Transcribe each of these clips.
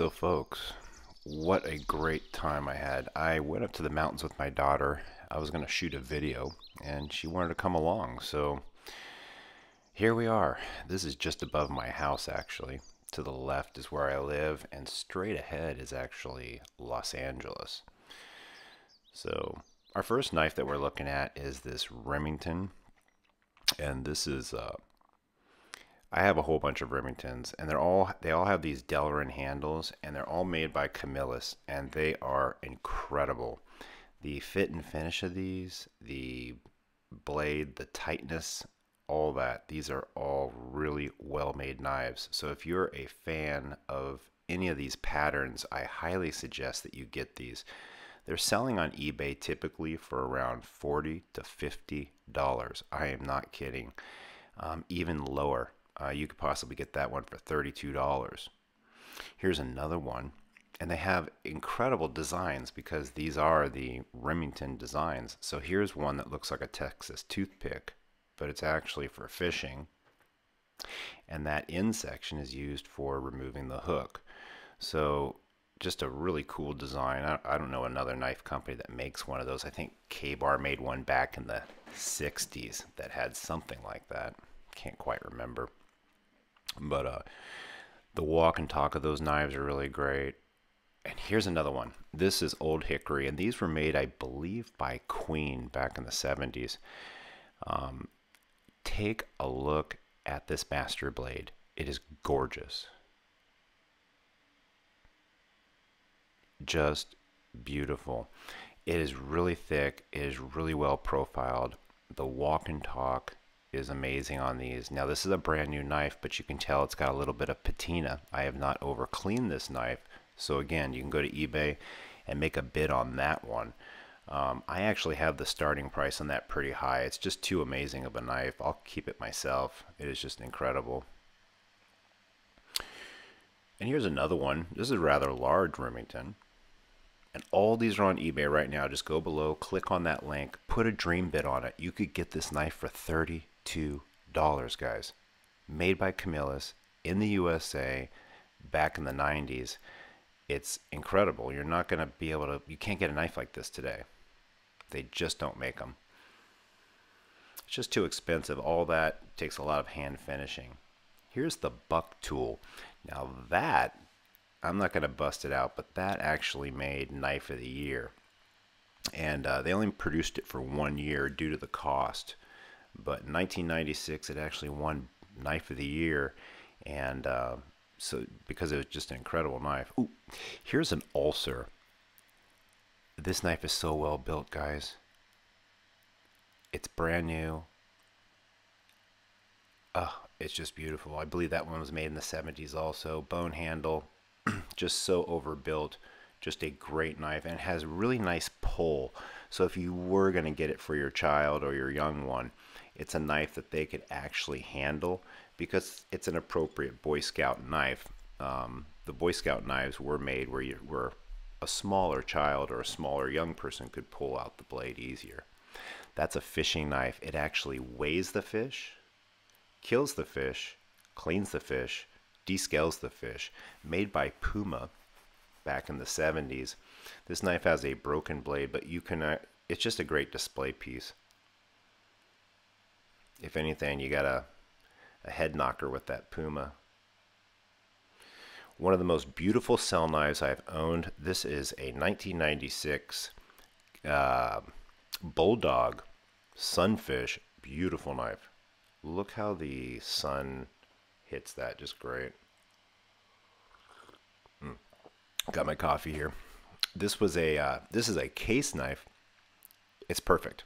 So, folks, what a great time I had. I went up to the mountains with my daughter. I was going to shoot a video, and she wanted to come along. So, here we are. This is just above my house, actually. To the left is where I live, and straight ahead is actually Los Angeles. So, our first knife that we're looking at is this Remington, and this is uh, I have a whole bunch of Remingtons, and they're all they all have these Delrin handles, and they're all made by Camillus, and they are incredible. The fit and finish of these, the blade, the tightness, all that. These are all really well-made knives. So if you're a fan of any of these patterns, I highly suggest that you get these. They're selling on eBay typically for around 40 to 50 dollars. I am not kidding. Um, even lower uh, you could possibly get that one for $32. Here's another one. And they have incredible designs because these are the Remington designs. So here's one that looks like a Texas toothpick, but it's actually for fishing. And that end section is used for removing the hook. So just a really cool design. I, I don't know another knife company that makes one of those. I think Ka-Bar made one back in the 60s that had something like that. Can't quite remember. But uh, the walk and talk of those knives are really great. And here's another one. This is Old Hickory, and these were made, I believe, by Queen back in the 70s. Um, take a look at this master blade. It is gorgeous. Just beautiful. It is really thick. It is really well profiled. The walk and talk is amazing on these. Now this is a brand new knife, but you can tell it's got a little bit of patina. I have not over cleaned this knife. So again, you can go to eBay and make a bid on that one. Um, I actually have the starting price on that pretty high. It's just too amazing of a knife. I'll keep it myself. It is just incredible. And here's another one. This is rather large Remington. And all these are on eBay right now. Just go below, click on that link, put a dream bid on it. You could get this knife for 30 $2, guys. Made by Camillus in the USA back in the 90s. It's incredible. You're not going to be able to, you can't get a knife like this today. They just don't make them. It's just too expensive. All that takes a lot of hand finishing. Here's the buck tool. Now that, I'm not going to bust it out, but that actually made Knife of the Year. And uh, they only produced it for one year due to the cost. But in 1996, it actually won Knife of the Year, and uh, so because it was just an incredible knife. Ooh, here's an Ulster. This knife is so well built, guys. It's brand new. Oh, it's just beautiful. I believe that one was made in the 70s also. Bone handle, just so overbuilt. Just a great knife and has really nice pull. So if you were going to get it for your child or your young one, it's a knife that they could actually handle because it's an appropriate Boy Scout knife. Um, the Boy Scout knives were made where you were a smaller child or a smaller young person could pull out the blade easier. That's a fishing knife. It actually weighs the fish, kills the fish, cleans the fish, descales the fish. Made by Puma back in the 70s. This knife has a broken blade, but you can. Uh, it's just a great display piece if anything, you got a, a head knocker with that Puma. One of the most beautiful cell knives I've owned. This is a 1996 uh, Bulldog Sunfish. Beautiful knife. Look how the sun hits that. Just great. Got my coffee here. This was a uh, this is a case knife. It's perfect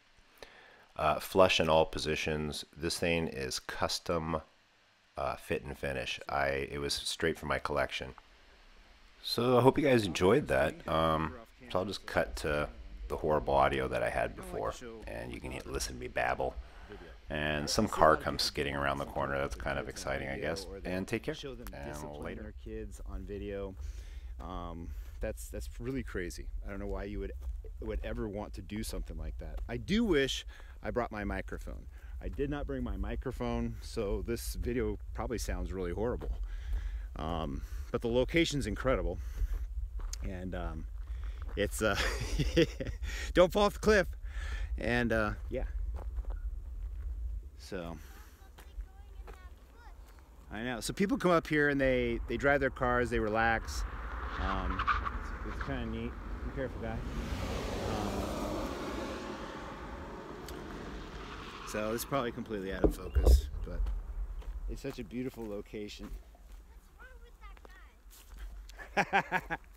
uh, flush in all positions. This thing is custom uh, fit and finish. I It was straight from my collection. So I hope you guys enjoyed that. Um, so I'll just cut to the horrible audio that I had before, and you can listen to me babble. And some car comes skidding around the corner. That's kind of exciting, I guess. And take care. And later. kids on video. Um, that's that's really crazy. I don't know why you would would ever want to do something like that. I do wish I brought my microphone. I did not bring my microphone, so this video probably sounds really horrible. Um, but the location's incredible, and um, it's uh, don't fall off the cliff, and uh, yeah. So I know. So people come up here and they they drive their cars, they relax. Um, it's, it's kind of neat. Be careful, guy. Um, so it's probably completely out of focus, but it's such a beautiful location.